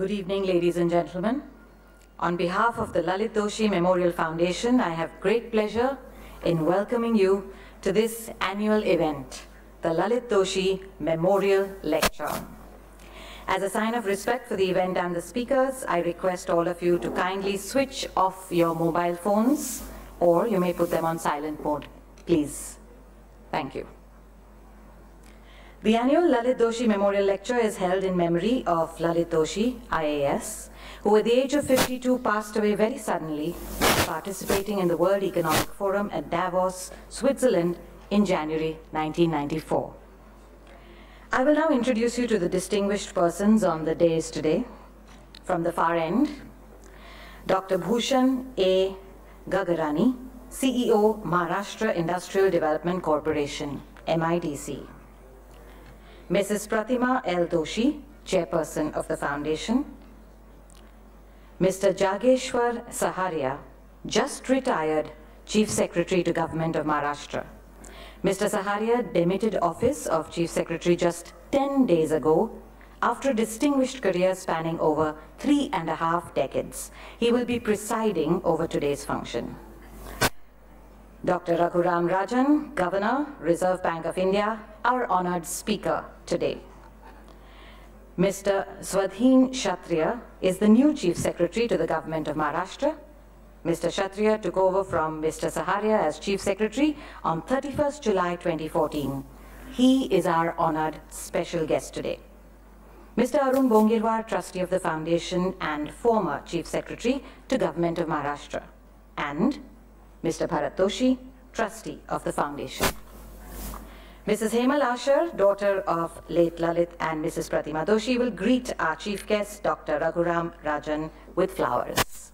Good evening, ladies and gentlemen. On behalf of the Lalit Doshi Memorial Foundation, I have great pleasure in welcoming you to this annual event, the Lalit Doshi Memorial Lecture. As a sign of respect for the event and the speakers, I request all of you to kindly switch off your mobile phones or you may put them on silent mode, please. Thank you. The annual Lalit Doshi Memorial Lecture is held in memory of Lalit Doshi, IAS, who at the age of 52 passed away very suddenly participating in the World Economic Forum at Davos, Switzerland in January 1994. I will now introduce you to the distinguished persons on the dais today. From the far end, Dr. Bhushan A. Gagarani, CEO, Maharashtra Industrial Development Corporation, MIDC. Mrs. Pratima L. Doshi, Chairperson of the Foundation. Mr. Jageshwar Saharia, just retired Chief Secretary to Government of Maharashtra. Mr. Saharia demitted office of Chief Secretary just 10 days ago after a distinguished career spanning over three and a half decades. He will be presiding over today's function. Dr. Raghuram Rajan, Governor, Reserve Bank of India, our honored speaker today. Mr. Swadhin Kshatriya is the new Chief Secretary to the Government of Maharashtra. Mr. Kshatriya took over from Mr. Saharia as Chief Secretary on 31st July 2014. He is our honored special guest today. Mr. Arun Bongirwar, Trustee of the Foundation and former Chief Secretary to Government of Maharashtra. And Mr. Bharat Doshi, Trustee of the Foundation. Mrs. Hemal Asher, daughter of late Lalit and Mrs. Pratima Doshi, will greet our chief guest, Dr. Raghuram Rajan, with flowers.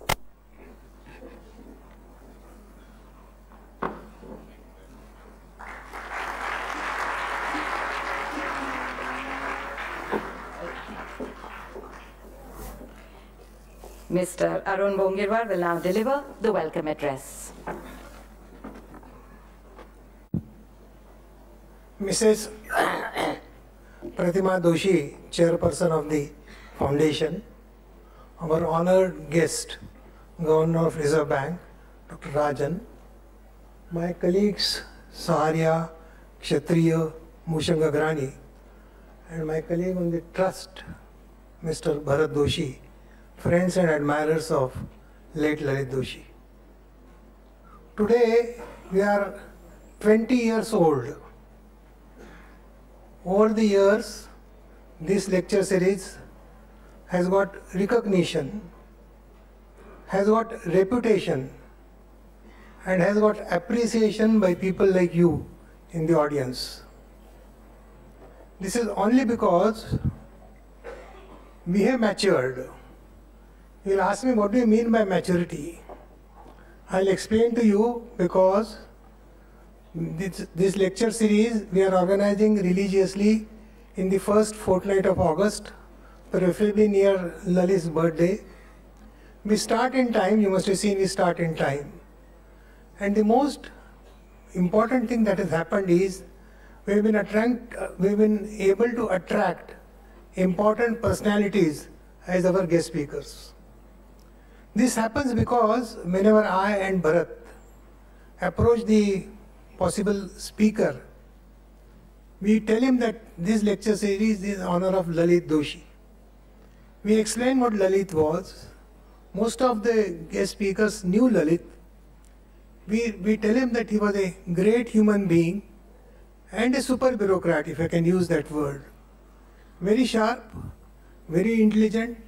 Mr. Arun Bongirwar will now deliver the welcome address. Mrs. Pratima Doshi, chairperson of the foundation, our honored guest, Governor of Reserve Bank, Dr. Rajan, my colleagues Saharia, Kshatriya, Bhushan Gagarani, and my colleague on the trust, Mr. Bharat Doshi, friends and admirers of late Lalit Doshi. Today we are 20 years old. Over the years, this lecture series has got recognition, has got reputation, and has got appreciation by people like you in the audience. This is only because we have matured. You'll ask me, what do you mean by maturity? I'll explain to you because this, this lecture series we are organizing religiously in the first fortnight of August, preferably near Lalit's birthday. We start in time, you must have seen we start in time. And the most important thing that has happened is we've been, attract, we've been able to attract important personalities as our guest speakers. This happens because whenever I and Bharat approach the possible speaker, we tell him that this lecture series is in honor of Lalit Doshi. We explain what Lalit was. Most of the guest speakers knew Lalit. We, we tell him that he was a great human being and a super bureaucrat, if I can use that word. Very sharp, very intelligent,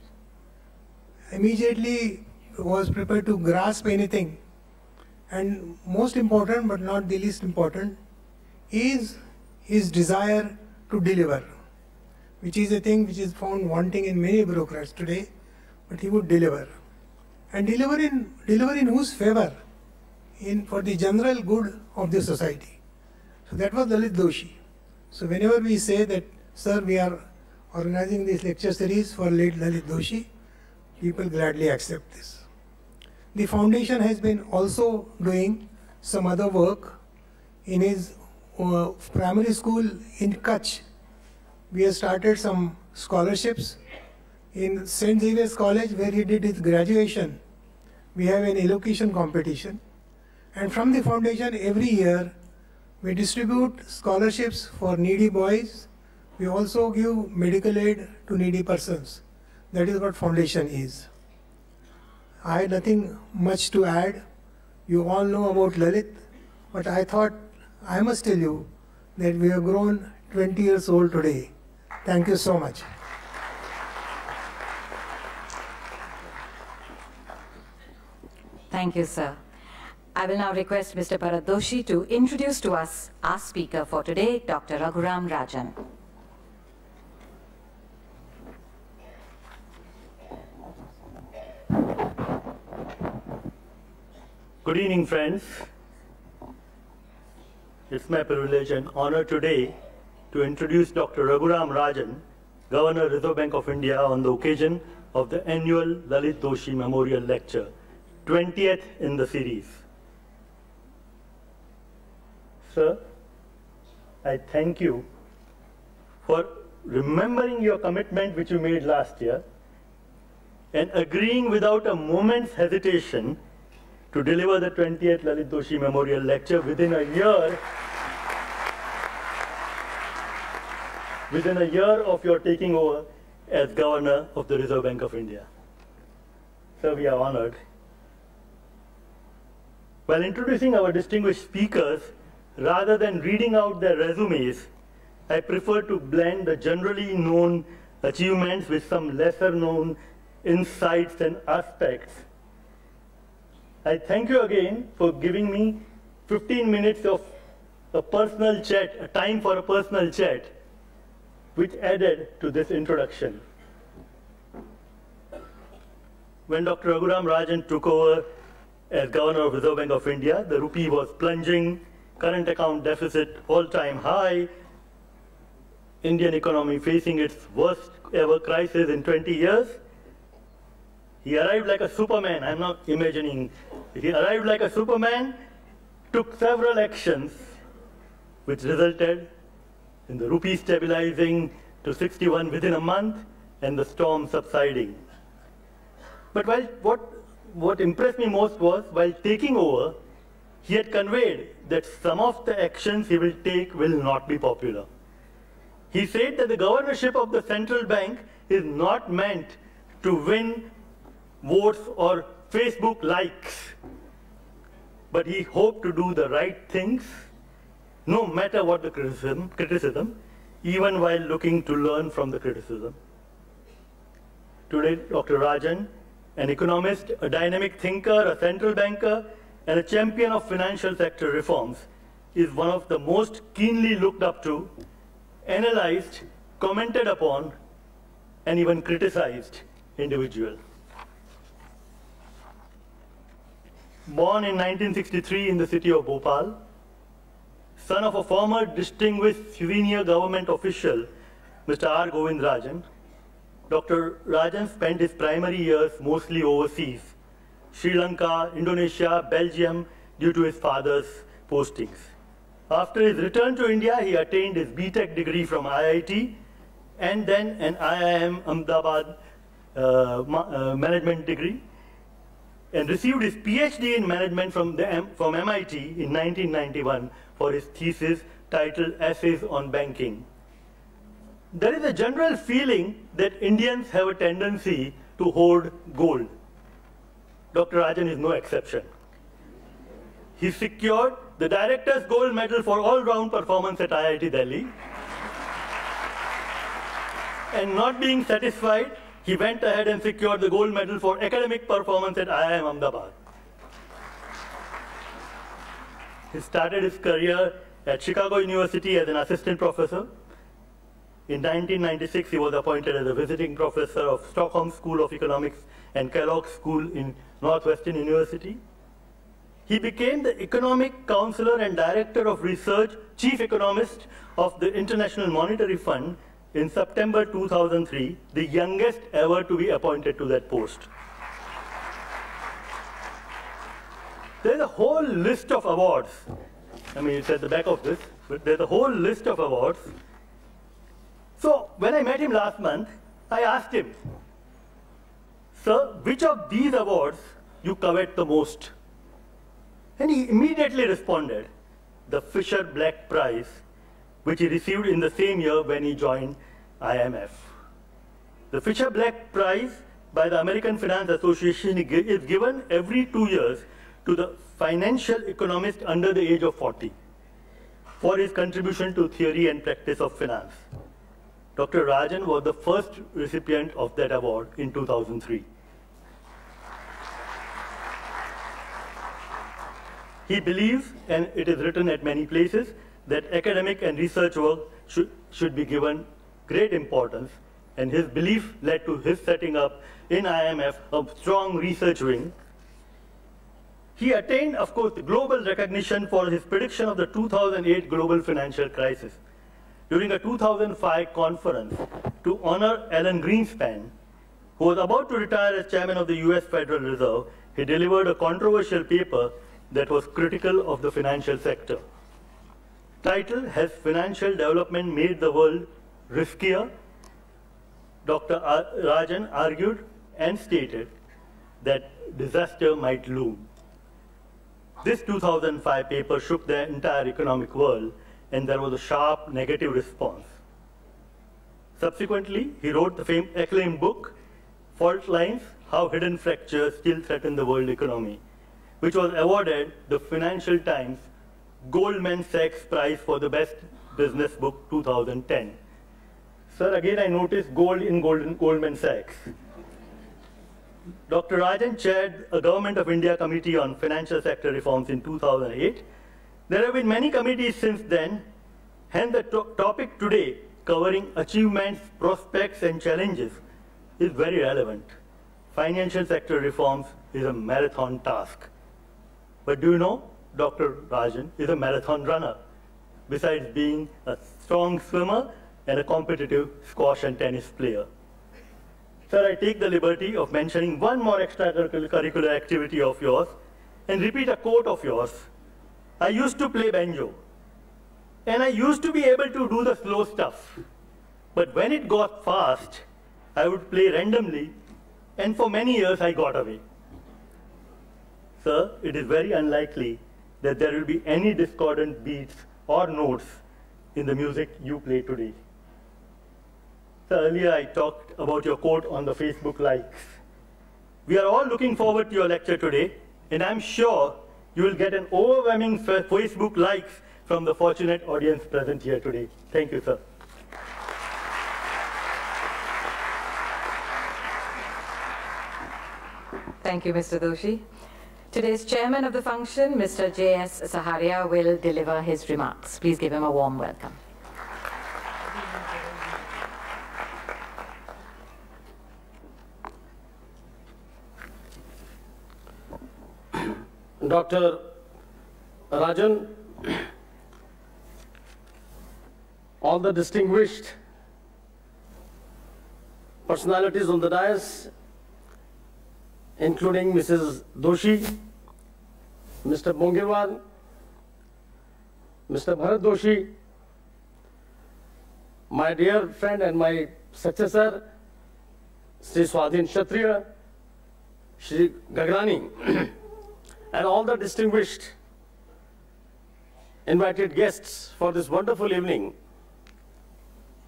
immediately was prepared to grasp anything. And most important, but not the least important, is his desire to deliver, which is a thing which is found wanting in many bureaucrats today, but he would deliver. And deliver in, deliver in whose favor? In, for the general good of the society. So that was Lalit Doshi. So whenever we say that, sir, we are organizing this lecture series for late Lalit Doshi, people gladly accept this. The foundation has been also doing some other work in his uh, primary school in Kutch. We have started some scholarships In St. Xavier's College, where he did his graduation, we have an elocution competition. And from the foundation, every year, we distribute scholarships for needy boys. We also give medical aid to needy persons. That is what foundation is. I had nothing much to add. You all know about Lalit, but I thought I must tell you that we have grown 20 years old today. Thank you so much. Thank you, sir. I will now request Mr. Bharat Doshi to introduce to us our speaker for today, Dr. Raghuram Rajan. Good evening, friends. It's my privilege and honor today to introduce Dr. Raghuram Rajan, Governor Reserve Bank of India on the occasion of the annual Lalit Doshi Memorial Lecture, 20th in the series. Sir, I thank you for remembering your commitment which you made last year and agreeing without a moment's hesitation to deliver the 20th Lalit Doshi Memorial Lecture within a year within a year of your taking over as Governor of the Reserve Bank of India. Sir, we are honored. While introducing our distinguished speakers, rather than reading out their resumes, I prefer to blend the generally known achievements with some lesser known insights and aspects I thank you again for giving me 15 minutes of a personal chat, a time for a personal chat, which added to this introduction. When Dr. Raghuram Rajan took over as Governor of Reserve Bank of India, the rupee was plunging, current account deficit all-time high, Indian economy facing its worst ever crisis in 20 years. He arrived like a superman. I'm not imagining he arrived like a superman, took several actions, which resulted in the rupee stabilizing to 61 within a month and the storm subsiding. But while what, what impressed me most was, while taking over, he had conveyed that some of the actions he will take will not be popular. He said that the governorship of the central bank is not meant to win votes or Facebook likes. But he hoped to do the right things, no matter what the criticism, criticism even while looking to learn from the criticism. Today, Dr. Rajan, an economist, a dynamic thinker, a central banker, and a champion of financial sector reforms, is one of the most keenly looked up to, analyzed, commented upon, and even criticized individual. Born in 1963 in the city of Bhopal, son of a former distinguished senior government official, Mr. R. Govind Rajan. Dr. Rajan spent his primary years mostly overseas, Sri Lanka, Indonesia, Belgium, due to his father's postings. After his return to India, he attained his BTech degree from IIT and then an IIM Ahmedabad uh, uh, management degree and received his PhD in management from, the, from MIT in 1991 for his thesis titled Essays on Banking. There is a general feeling that Indians have a tendency to hoard gold. Dr. Rajan is no exception. He secured the Director's Gold Medal for all-round performance at IIT Delhi. And not being satisfied, he went ahead and secured the gold medal for academic performance at IIM Ahmedabad. He started his career at Chicago University as an assistant professor. In 1996, he was appointed as a visiting professor of Stockholm School of Economics and Kellogg School in Northwestern University. He became the economic counselor and director of research, chief economist of the International Monetary Fund in September 2003, the youngest ever to be appointed to that post. There's a whole list of awards. I mean, it's at the back of this, but there's a whole list of awards. So when I met him last month, I asked him, Sir, which of these awards you covet the most? And he immediately responded, the Fisher Black Prize, which he received in the same year when he joined IMF. The Fisher Black Prize by the American Finance Association is given every two years to the financial economist under the age of 40 for his contribution to theory and practice of finance. Dr. Rajan was the first recipient of that award in 2003. He believes, and it is written at many places, that academic and research work should, should be given great importance, and his belief led to his setting up in IMF a strong research wing. He attained, of course, global recognition for his prediction of the 2008 global financial crisis. During a 2005 conference to honor Alan Greenspan, who was about to retire as chairman of the US Federal Reserve, he delivered a controversial paper that was critical of the financial sector. Title, Has Financial Development Made the World Riskier? Dr. Rajan argued and stated that disaster might loom. This 2005 paper shook the entire economic world and there was a sharp negative response. Subsequently, he wrote the famed acclaimed book, Fault Lines, How Hidden Fractures Still Threaten the World Economy which was awarded the Financial Times Goldman Sachs Prize for the Best Business Book 2010. Sir, again I noticed gold in Golden, Goldman Sachs. Dr. Rajan chaired a Government of India Committee on Financial Sector Reforms in 2008. There have been many committees since then, hence the to topic today covering achievements, prospects, and challenges is very relevant. Financial sector reforms is a marathon task. But do you know, Dr. Rajan is a marathon runner, besides being a strong swimmer and a competitive squash and tennis player. Sir, I take the liberty of mentioning one more extracurricular activity of yours and repeat a quote of yours. I used to play banjo, and I used to be able to do the slow stuff. But when it got fast, I would play randomly, and for many years I got away. Sir, it is very unlikely that there will be any discordant beats or notes in the music you play today. So earlier I talked about your quote on the Facebook likes. We are all looking forward to your lecture today, and I'm sure you will get an overwhelming Facebook likes from the fortunate audience present here today. Thank you, sir. Thank you, Mr. Doshi. Today's chairman of the function, Mr. J.S. Saharia, will deliver his remarks. Please give him a warm welcome. Dr. Rajan, all the distinguished personalities on the dais, including Mrs. Doshi, Mr. Bongirwar, Mr. Bharat Doshi, my dear friend and my successor, Sri Swadhin Kshatriya, Sri Gagrani, and all the distinguished invited guests for this wonderful evening,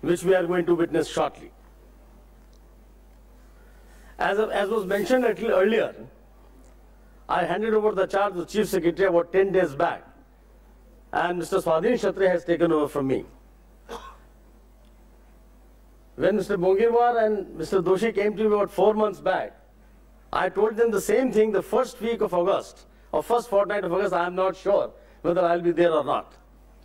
which we are going to witness shortly. As, as was mentioned earlier, I handed over the charge to the Chief Secretary about 10 days back, and Mr. Swadhin Kshatriya has taken over from me. When Mr. Bongirwar and Mr. Doshi came to me about four months back, I told them the same thing the first week of August, or first fortnight of August, I am not sure whether I'll be there or not.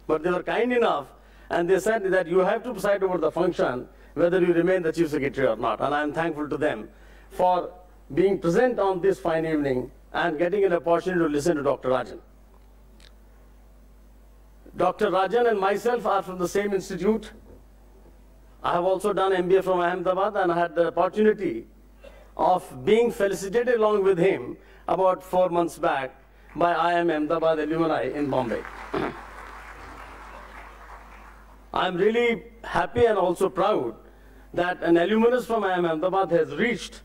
But they were kind enough, and they said that you have to preside over the function, whether you remain the Chief Secretary or not, and I am thankful to them for being present on this fine evening and getting an opportunity to listen to Dr. Rajan. Dr. Rajan and myself are from the same institute. I have also done MBA from Ahmedabad and I had the opportunity of being felicitated along with him about four months back by IIM Ahmedabad alumni in Bombay. I'm really happy and also proud that an alumnus from IIM Ahmedabad has reached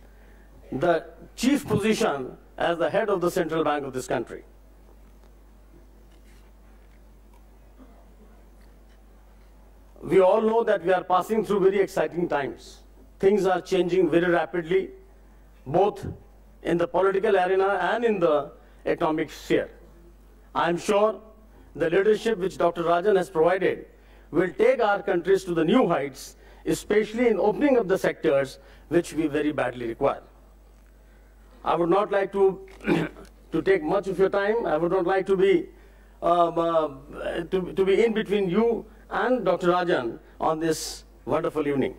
the chief position as the head of the central bank of this country. We all know that we are passing through very exciting times. Things are changing very rapidly, both in the political arena and in the economic sphere. I am sure the leadership which Dr. Rajan has provided will take our countries to the new heights, especially in opening up the sectors which we very badly require. I would not like to, to take much of your time. I would not like to be, um, uh, to, to be in between you and Dr. Rajan on this wonderful evening.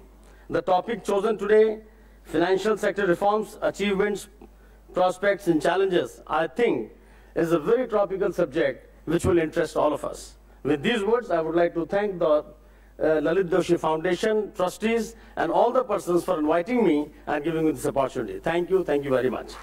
The topic chosen today, financial sector reforms, achievements, prospects and challenges, I think is a very topical subject which will interest all of us. With these words, I would like to thank the Uh, Lalit Doshi Foundation, trustees, and all the persons for inviting me and giving me this opportunity. Thank you, thank you very much.